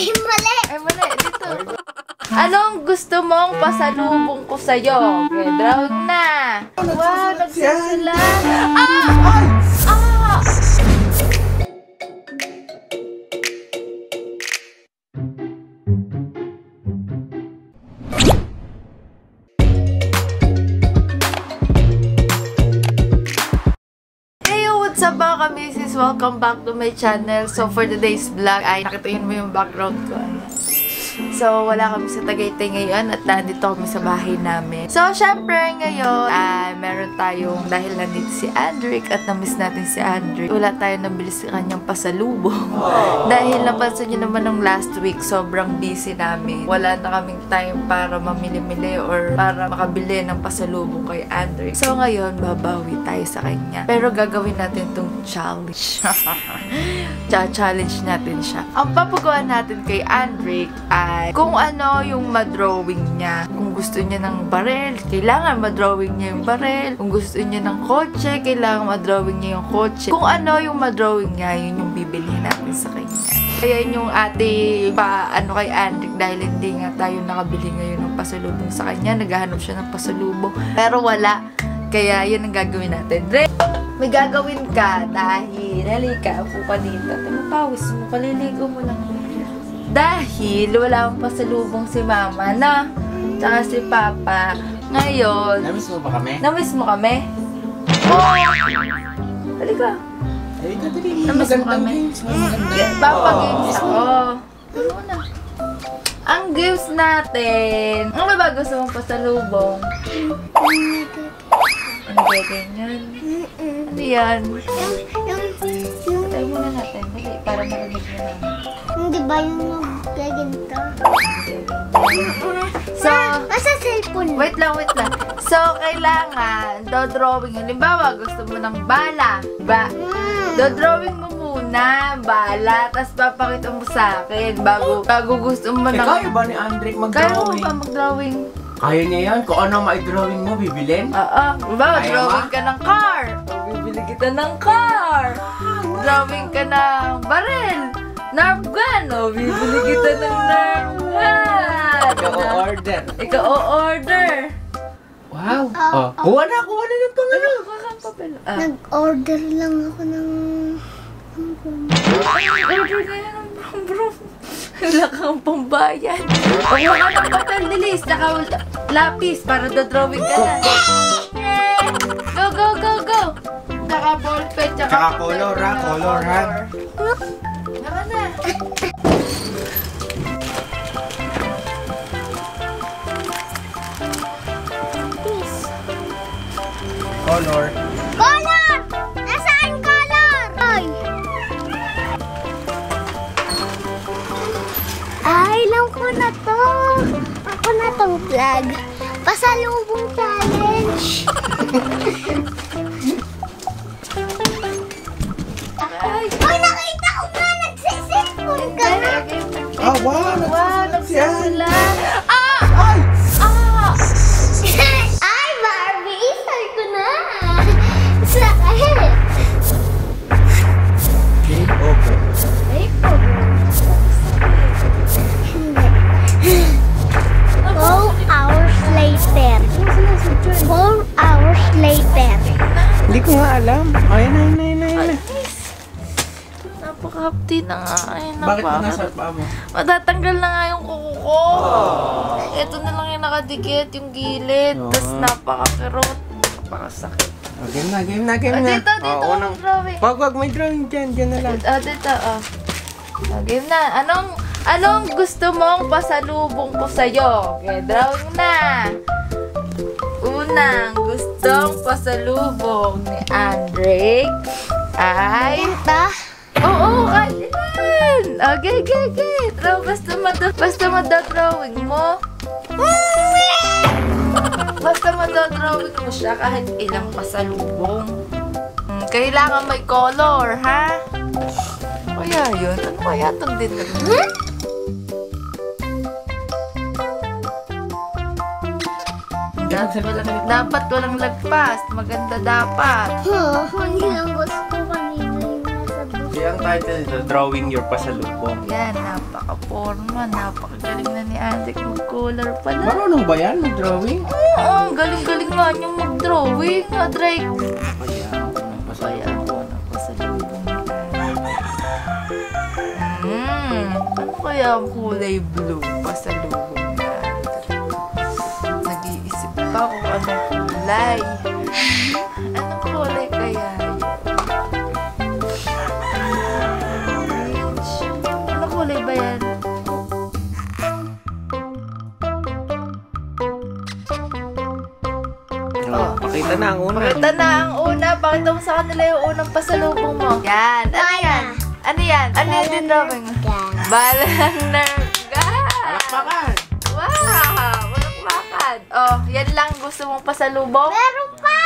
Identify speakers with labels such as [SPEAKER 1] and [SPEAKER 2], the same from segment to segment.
[SPEAKER 1] Ay, mali.
[SPEAKER 2] Ay, mali. Dito. Anong gusto mong pasalubong ko sa'yo? Okay, drawing na. Wow, nagsasala. Ah! Ah! Welcome back to my channel. So, for today's vlog, ay nakitain mo yung background ko. So, wala kami sa Tagaytay ngayon at nandito kami sa bahay namin. So, syempre ngayon, ay meron tayong, dahil nandito si Andrick at na-miss natin si Andrick, wala tayong nabili sa kanyang pasalubong. dahil napansin niyo naman ng last week, sobrang busy namin. Wala na kaming time para mamili-mili or para makabili ng pasalubong kay Andrick. So, ngayon, babawi tayo sa kanya. Pero gagawin natin tong challenge. Cha-challenge natin siya. Ang papagawa natin kay Andrick ay kung ano yung madrawing niya. Kung gusto niya ng barel, kailangan madrawing niya yung barel. Kung gusto niya ng kotse, kailangan madrawing niya yung kotse. Kung ano yung madrawing niya, yun yung bibilihin natin sa kanya. Kaya yun yung ate pa ano kay Andrick dahil hindi nga tayo nakabili ngayon ng pasalubong sa kanya. Naghahanap siya ng pasalubong. Pero wala. Kaya yun ang gagawin natin. Dre, may gagawin ka dahil halika, upo ka dito. Tumapawis mo, kaliligo mo lang. Dahil wala akong pasalubong si mama na tsaka si papa. Ngayon,
[SPEAKER 3] Namiss mo ba kami?
[SPEAKER 2] namiss mo kami? Oh! Halika.
[SPEAKER 3] Ay, dali.
[SPEAKER 2] Namiss mo kami?
[SPEAKER 3] Magandang
[SPEAKER 2] Papa games ako. Ano na? Ang games natin. Ano ba gusto mong pasalubong? Ano ba ganyan? Ano yan?
[SPEAKER 1] Yung, yung, yung,
[SPEAKER 2] Patay muna natin. Dali, para marinig na.
[SPEAKER 1] yung di ba yung gaganto?
[SPEAKER 2] So,
[SPEAKER 1] Nasa cellphone.
[SPEAKER 2] wait lang, wait lang. So, kailangan, do-drawing. Halimbawa, gusto mo ng bala. Ba?
[SPEAKER 1] Mm.
[SPEAKER 2] Do-drawing mo muna, bala, tapos papakita mo sa akin bago, bago gusto mo
[SPEAKER 3] Eh,
[SPEAKER 2] ng...
[SPEAKER 3] kaya ba ni Andrick
[SPEAKER 2] Kaya mo
[SPEAKER 3] mag-drawing?
[SPEAKER 2] ba mag-drawing?
[SPEAKER 3] Kaya niya yan. Kung ano ma-drawing mo, bibilin?
[SPEAKER 2] Oo. Halimbawa,
[SPEAKER 3] Kaya
[SPEAKER 2] drawing
[SPEAKER 3] ba?
[SPEAKER 2] ka ng car. O, bibili kita ng car. Drawing ka ng baril. Nerf gun. O, bibili kita ng Nerf gun.
[SPEAKER 3] Ikaw order.
[SPEAKER 2] Ikaw o-order.
[SPEAKER 3] Wow.
[SPEAKER 1] Ah,
[SPEAKER 3] Oh, kuha na, kuha na ng pangano.
[SPEAKER 2] Ano? Baka papel. Ah.
[SPEAKER 1] Nag-order lang ako ng...
[SPEAKER 2] Order na yan ng brum-brum. Wala kang pambayan. Kumuha ka ng papel nilis. Saka lapis para dodrawing ka na. Go, go, go, go! Saka ballpen, tsaka
[SPEAKER 3] Tsaka
[SPEAKER 2] papel
[SPEAKER 3] color, ha? Color, ha? Color.
[SPEAKER 1] Color! Nasaan color? Ay! Ay, alam ko na to. Ako na tong vlog. Pasalubong challenge.
[SPEAKER 3] wow.
[SPEAKER 2] Wow, nagsasala. Ah!
[SPEAKER 3] Ay!
[SPEAKER 2] Ah!
[SPEAKER 1] Ay, Barbie, isal ko na. Sakit.
[SPEAKER 3] Game over.
[SPEAKER 2] Ay,
[SPEAKER 1] Four hours later. Four hours later.
[SPEAKER 3] Hindi ko nga alam. Ayun.
[SPEAKER 2] Napaka-hapti na nga. Ay,
[SPEAKER 3] Bakit
[SPEAKER 2] napaka-
[SPEAKER 3] nasa paa mo?
[SPEAKER 2] Matatanggal na nga yung kuko ko. Ito na lang yung nakadikit, yung gilid.
[SPEAKER 3] Oh.
[SPEAKER 2] Tapos napaka-kirot. Napakasakit.
[SPEAKER 3] Oh, game na, game na, game
[SPEAKER 2] Ah,
[SPEAKER 3] na.
[SPEAKER 2] dito, dito,
[SPEAKER 3] Oh, unang...
[SPEAKER 2] drawing.
[SPEAKER 3] Wag, wag, may drawing dyan, dyan na lang.
[SPEAKER 2] Ah, dito, oh. Ah, game na. Anong, anong gusto mong pasalubong ko sa'yo? Okay, drawing na. Unang gustong pasalubong ni Andrick ay...
[SPEAKER 1] Ito.
[SPEAKER 2] Oo, kahit ilan. Okay, okay, okay. Draw, basta mada, basta mada-drawing mo. Basta mada-drawing mo siya kahit ilang pasalubong. Hmm, kailangan may color, ha? Kaya yun. Ano kaya itong din Dapat walang, dapat walang lagpas. Maganda dapat.
[SPEAKER 1] Oh, hindi lang gusto
[SPEAKER 3] Kaya ang title nito, Drawing Your Pasalubong.
[SPEAKER 2] Yan, napaka-forma, napakagaling na ni Ate mag-color pala.
[SPEAKER 3] Marunong ba yan mag-drawing?
[SPEAKER 2] Oo, ang galing-galing nga niyang mag-drawing. Ha, Drake?
[SPEAKER 3] Kaya ako ng
[SPEAKER 2] na pasalubong. Hmm, ano kaya ang kulay blue pasalubong Ate? Nag-iisip pa kung anong kulay.
[SPEAKER 3] Na ang una.
[SPEAKER 2] Pakita na ang una. Pakita mo sa kanila yung unang pasalubong mo. Yan. Ano yan? Ano yan? Ano yan din drawing? Balang nerga.
[SPEAKER 3] Palakpakan!
[SPEAKER 2] Wow! Malakmakan. Oh, yan lang gusto mong pasalubong?
[SPEAKER 1] Meron pa!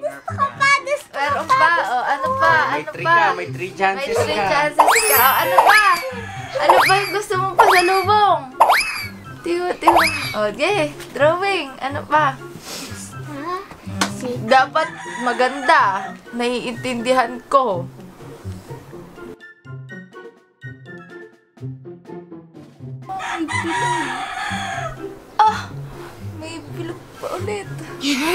[SPEAKER 1] Gusto ko pa! Gusto ko
[SPEAKER 2] Meron pa. Oh, ano pa?
[SPEAKER 3] May
[SPEAKER 2] Ano
[SPEAKER 3] three
[SPEAKER 2] pa?
[SPEAKER 3] ka, may three
[SPEAKER 2] May
[SPEAKER 3] chances
[SPEAKER 2] three
[SPEAKER 3] ka.
[SPEAKER 2] chances ka. Oh, ano pa? Ano pa yung gusto mong pasalubong? Tiyo, tiyo. Oh, okay. Drawing. Ano pa? Dapat maganda. Naiintindihan ko. Ah! May bilog pa ulit.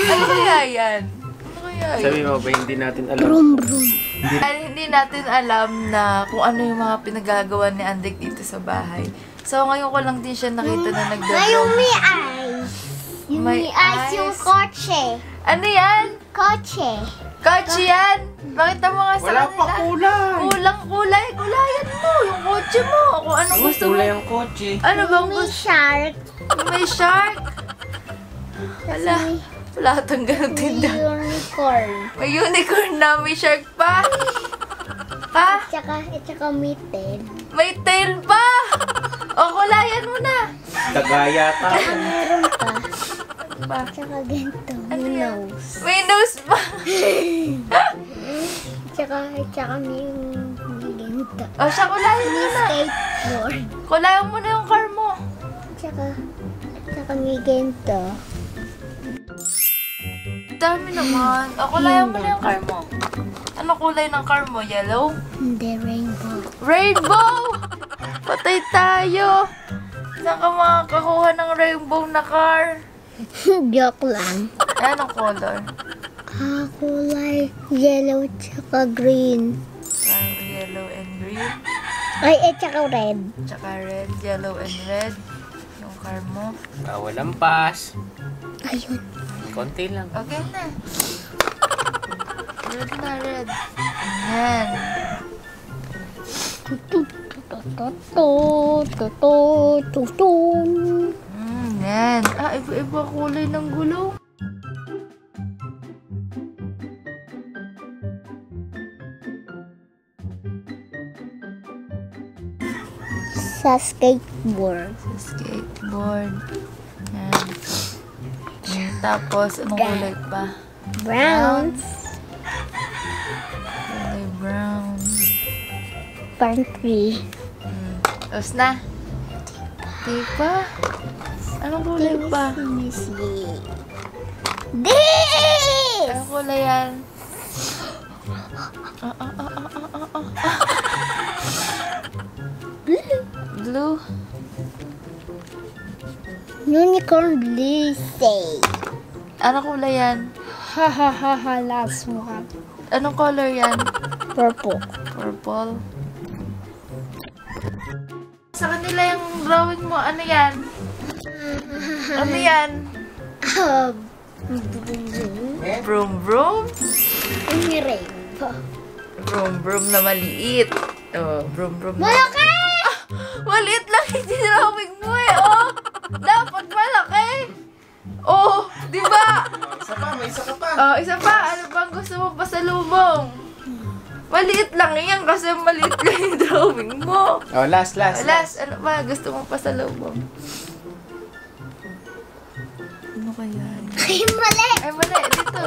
[SPEAKER 2] Ano kaya yan? Ano kaya yan?
[SPEAKER 3] Sabi mo ba hindi natin alam?
[SPEAKER 1] brum brum.
[SPEAKER 2] Ay, hindi natin alam na kung ano yung mga pinagagawa ni Andek dito sa bahay. So, ngayon ko lang din siya nakita na
[SPEAKER 1] May yung may eyes. Yung
[SPEAKER 2] May
[SPEAKER 1] may, eyes yung kotse.
[SPEAKER 2] Ano yan?
[SPEAKER 1] Kotse.
[SPEAKER 2] Kotse yan? Pakita mo nga sa
[SPEAKER 3] Wala
[SPEAKER 2] kanila.
[SPEAKER 3] pa kulay.
[SPEAKER 2] Kulang kulay. Kulayan mo. Yung kotse mo. Kung anong
[SPEAKER 3] Ano
[SPEAKER 2] gusto mo.
[SPEAKER 3] kulay ang kotse?
[SPEAKER 2] Ano bang
[SPEAKER 1] May
[SPEAKER 2] gusto?
[SPEAKER 1] shark.
[SPEAKER 2] May shark. Wala. Wala tang ganun
[SPEAKER 1] may
[SPEAKER 2] tinda.
[SPEAKER 1] unicorn.
[SPEAKER 2] May unicorn na. May shark pa. Ha?
[SPEAKER 1] Tsaka, at tsaka may tail.
[SPEAKER 2] May tail pa. O, kulayan mo na.
[SPEAKER 3] Dagaya ta.
[SPEAKER 1] Meron pa.
[SPEAKER 2] Ba?
[SPEAKER 1] Tsaka ganito. May nose
[SPEAKER 2] pa.
[SPEAKER 1] Tsaka, tsaka may, ganito.
[SPEAKER 2] O, siya kulayan mo na.
[SPEAKER 1] skateboard.
[SPEAKER 2] Kulayan mo na yung car mo.
[SPEAKER 1] Tsaka, tsaka may ganito.
[SPEAKER 2] Dami naman. O, kulayan mo na yung car mo. Ano kulay ng car mo? Yellow?
[SPEAKER 1] Hindi, rainbow.
[SPEAKER 2] Rainbow! Patay tayo! Saan ka makakakuha ng rainbow na car?
[SPEAKER 1] Joke lang.
[SPEAKER 2] Anong color?
[SPEAKER 1] Ah, kulay yellow tsaka green.
[SPEAKER 2] Parang yellow and green.
[SPEAKER 1] Ay, eh, tsaka red.
[SPEAKER 2] Tsaka red, yellow and red. Yung car mo.
[SPEAKER 3] Bawal ang pass.
[SPEAKER 1] Ayun.
[SPEAKER 3] Konti lang.
[SPEAKER 2] Okay na. Red na red. Ayan. Mm, yan. Ah, iba-iba kulay ng gulong.
[SPEAKER 1] Sa skateboard.
[SPEAKER 2] Sa skateboard. Yan. Tapos, anong kulay pa?
[SPEAKER 1] Brown.
[SPEAKER 2] Kulay brown.
[SPEAKER 1] Parang tree.
[SPEAKER 2] Mm. Tapos na. Di pa? Anong kulay pa?
[SPEAKER 1] This!
[SPEAKER 2] Anong kulay yan? Ah, ah, ah, ah. Blue.
[SPEAKER 1] Unicorn blue say.
[SPEAKER 2] Anong kulay yan?
[SPEAKER 1] Ha ha ha ha, last one.
[SPEAKER 2] Anong color yan?
[SPEAKER 1] Purple.
[SPEAKER 2] Purple. Sa kanila yung drawing mo, ano yan? Ano yan?
[SPEAKER 1] Um, blue.
[SPEAKER 2] Broom broom?
[SPEAKER 1] May rainbow.
[SPEAKER 2] Broom broom na maliit. Oh, broom broom.
[SPEAKER 1] Malaki!
[SPEAKER 2] Maliit lang yung drawing mo eh, oh! Dapat malaki! Oh, di ba?
[SPEAKER 3] Isa pa, may isa ka pa.
[SPEAKER 2] Oh, isa pa, ano bang gusto mo pa sa lubong? Maliit lang yan kasi maliit lang yung drawing mo.
[SPEAKER 3] Oh, last, last.
[SPEAKER 2] Last, ano ba? Gusto mo pa sa lubong?
[SPEAKER 1] Ay, mali!
[SPEAKER 2] Ay, mali. Dito.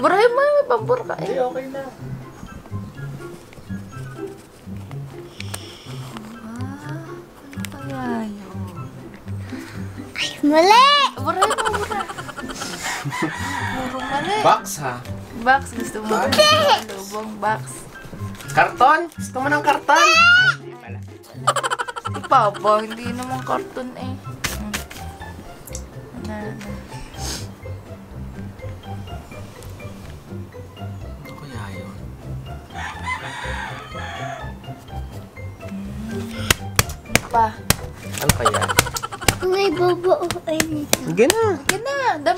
[SPEAKER 2] Burahin mo yung pambur ka
[SPEAKER 3] Hindi,
[SPEAKER 2] eh.
[SPEAKER 3] okay na.
[SPEAKER 2] Ah, ano?
[SPEAKER 1] Ay, mali!
[SPEAKER 2] Burahin mo, bura. Puro mali.
[SPEAKER 3] Box ha.
[SPEAKER 2] Box, gusto mo sa lubong box?
[SPEAKER 3] Karton? Gusto mo ng karton? Hindi pala.
[SPEAKER 2] Papa, hindi naman karton eh. Ano. Ano Pa,
[SPEAKER 3] Ano kaya?
[SPEAKER 1] May bubuuin nito.
[SPEAKER 3] Sige na.
[SPEAKER 2] yan na. Dam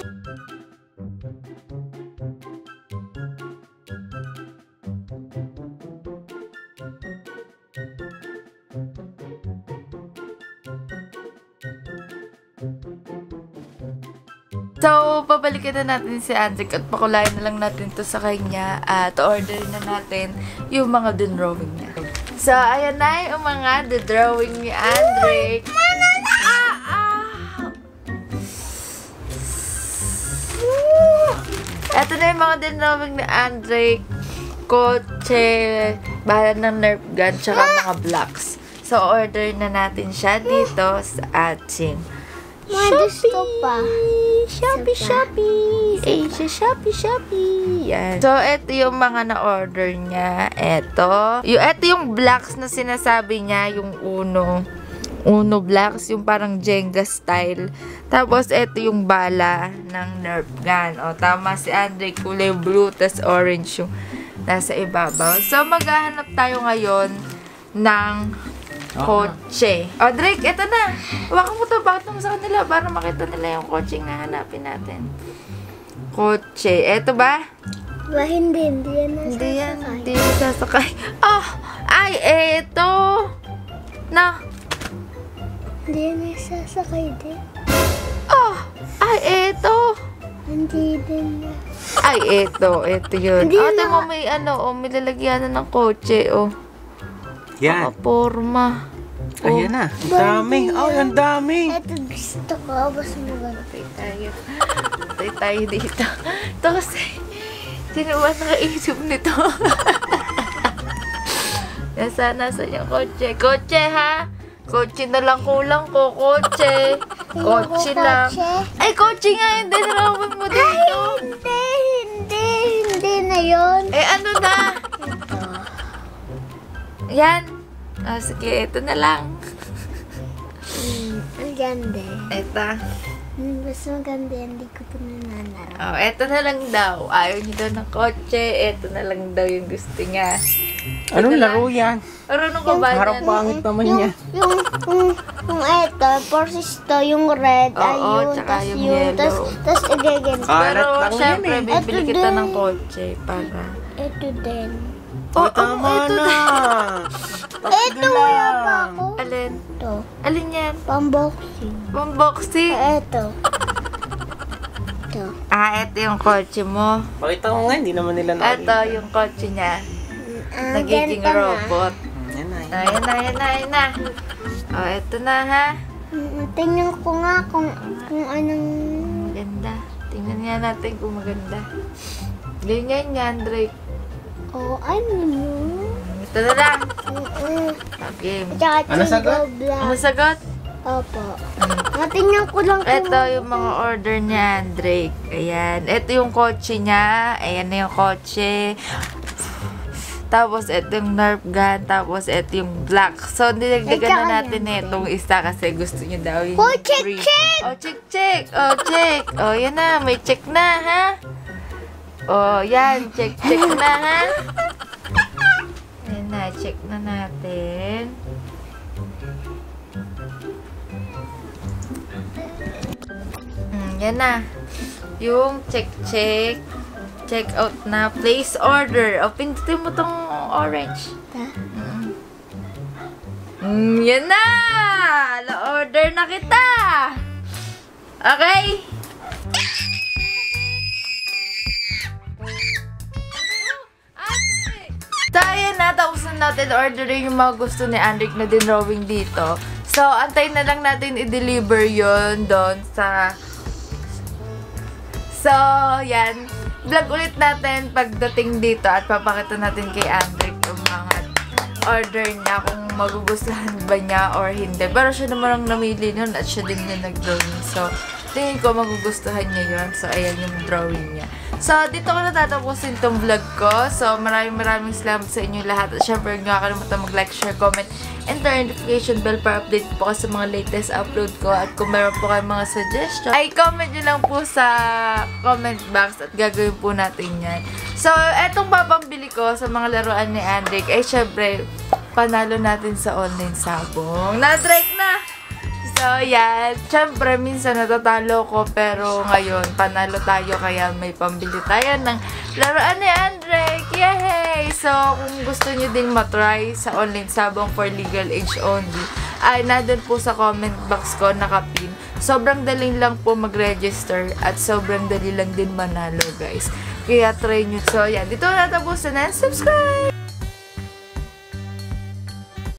[SPEAKER 2] So, babalikan na natin si Andrick at pakulayan na lang natin to sa kanya at order na natin yung mga drawing niya. So, ayan na yung mga drawing ni Andrick. Ah, ah. Ito na yung mga drawing ni Andrick. Kotse, bahala ng Nerf gun, tsaka mga blocks. So, order na natin siya dito sa ating
[SPEAKER 1] May gusto pa.
[SPEAKER 2] Shopee,
[SPEAKER 1] Isa pa.
[SPEAKER 2] Shopee. Asia, Shopee, Shopee. Yan. So, ito yung mga na-order niya. Ito. Yung, ito yung blocks na sinasabi niya, yung uno. Uno blocks, yung parang Jenga style. Tapos, ito yung bala ng Nerf gun. O, tama si Andre, kulay blue, tas orange yung nasa ibabaw. So, maghahanap tayo ngayon ng kotse. O, Drake, eto na. Hawakan mo to, bakit mo sa kanila para makita nila yung kotse na hanapin natin. Kotse. Eto ba?
[SPEAKER 1] Ba, hindi. Hindi yan nasa
[SPEAKER 2] Hindi yan.
[SPEAKER 1] sakay.
[SPEAKER 2] Hindi yan sasakay. Ah! Ay, eto! Na.
[SPEAKER 1] Hindi yan nasasakay din.
[SPEAKER 2] Ah! Ay, eto!
[SPEAKER 1] Hindi din na.
[SPEAKER 2] Ay, eto. Eto yun.
[SPEAKER 1] Hindi
[SPEAKER 2] Ate
[SPEAKER 1] na.
[SPEAKER 2] mo may ano, oh, may lalagyan na ng kotse, oh.
[SPEAKER 3] Yan.
[SPEAKER 2] Nakaporma. Oh.
[SPEAKER 3] Ayan na. Ang dami. Ay, ang dami.
[SPEAKER 1] Ito gusto ko. Basta maganda.
[SPEAKER 2] Patay tayo. Patay tayo dito. Ito kasi, sino ba nakaisip nito? Nasa, nasa yung kotse. Kotse, ha? Kotse na lang kulang ko. Kotse. Kotse lang. Ay, kotse nga. Hindi narawin mo dito.
[SPEAKER 1] Hindi, hindi, hindi na yun.
[SPEAKER 2] Eh, ano na?
[SPEAKER 1] Ito.
[SPEAKER 2] Yan. Ah, sige, ito na lang.
[SPEAKER 1] Hmm, ang ganda.
[SPEAKER 2] Ito.
[SPEAKER 1] Hmm, Basta maganda yan. Hindi ko pa nananaraw.
[SPEAKER 2] Oh, eto na lang daw. Ayaw niyo daw ng kotse. Eto na lang daw yung gusto niya.
[SPEAKER 3] Anong laro yan?
[SPEAKER 2] Marunong ka ba
[SPEAKER 3] Harap
[SPEAKER 2] yan?
[SPEAKER 3] pangit naman
[SPEAKER 1] Yung,
[SPEAKER 3] niya.
[SPEAKER 1] yung, yung, yung ito, forces to, yung red,
[SPEAKER 2] Oo,
[SPEAKER 1] ayun,
[SPEAKER 2] tsaka
[SPEAKER 1] tas
[SPEAKER 2] yung
[SPEAKER 1] yun, tas,
[SPEAKER 2] yellow.
[SPEAKER 1] tas again.
[SPEAKER 3] Ah.
[SPEAKER 2] Pero
[SPEAKER 3] Karat lang
[SPEAKER 2] syempre,
[SPEAKER 3] yan
[SPEAKER 1] eh.
[SPEAKER 2] bibili
[SPEAKER 1] Ito
[SPEAKER 2] kita
[SPEAKER 1] din.
[SPEAKER 2] ng kotse para...
[SPEAKER 1] Ito din.
[SPEAKER 3] Oh, tama
[SPEAKER 2] ito
[SPEAKER 3] na.
[SPEAKER 1] Ito, wala pa ako.
[SPEAKER 2] Alin?
[SPEAKER 1] Ito,
[SPEAKER 2] Alin yan?
[SPEAKER 1] pamboxing.
[SPEAKER 2] Pamboxing?
[SPEAKER 1] Ito. Ito.
[SPEAKER 2] Ah, ito yung kotse mo.
[SPEAKER 3] Pakita ko nga, hindi naman nila
[SPEAKER 2] Ito
[SPEAKER 3] nakita.
[SPEAKER 2] yung kotse niya.
[SPEAKER 1] Ah,
[SPEAKER 2] Nagiging robot.
[SPEAKER 3] Hmm, Yan na. yan.
[SPEAKER 2] Ayan na, ayan na, ayan na. Oh, ito na ha.
[SPEAKER 1] Mm, Tingnan ko nga kung, kung anong...
[SPEAKER 2] Ganda. Tingnan nga natin kung maganda. Ganyan yan, Drake.
[SPEAKER 1] Oh, ano mo?
[SPEAKER 2] Ito na lang.
[SPEAKER 1] Tsaka
[SPEAKER 3] Ano sagot?
[SPEAKER 2] Ano sagot?
[SPEAKER 1] Opo. Natingnan ko lang kung...
[SPEAKER 2] Ito yung mga order niya, Drake. Ayan. Ito yung kotse niya. Ayan na yung kotse. Tapos, ito yung Nerf gun. Tapos, ito yung black. So, dinagdagan
[SPEAKER 1] Ito,
[SPEAKER 2] na natin na itong isa kasi gusto niya daw yung
[SPEAKER 1] Oh, check,
[SPEAKER 2] free.
[SPEAKER 1] check!
[SPEAKER 2] Oh, check, check! Oh, check! Oh, yan na. May check na, ha? Oh, yan. Check, check na, ha? Ayan na. Check na natin. Hmm, yan na. Yung check, check. Check out na. Place order. O, pindutin mo tong orange. Mm, yan na! Na-order na kita! Okay? Tapos na natin orderin yung mga gusto ni Andrick na dinrawing dito. So, antayin na lang natin i-deliver yon doon sa... So, yan. Vlog ulit natin pagdating dito at papakita natin kay Andrick yung mga order niya kung magugustuhan ba niya or hindi. Pero siya naman ang namili nun at siya din yung nag-drawing. So, tingin ko magugustuhan niya yun. So, ayan yung drawing niya. So, dito ko natatapusin tong vlog ko. So, maraming maraming salamat sa inyo lahat. At syempre, huwag nyo kakalimutan mag-like, share, comment, and turn notification bell para update po sa mga latest upload ko. At kung meron po kayong mga suggestion, ay comment nyo lang po sa comment box at gagawin po natin yan. So, etong papambili ko sa mga laruan ni Andrik ay syempre, panalo natin sa online sabong. Na-drake na! So, yan. Siyempre, minsan natatalo ko, pero ngayon, panalo tayo, kaya may pambili tayo ng laruan ni Andre. Yay! So, kung gusto nyo ding matry sa online sabong for legal age only, ay nandun po sa comment box ko nakapin. Sobrang daling lang po mag-register at sobrang dali lang din manalo, guys. Kaya try nyo. So, yan. Dito na tapusin and subscribe!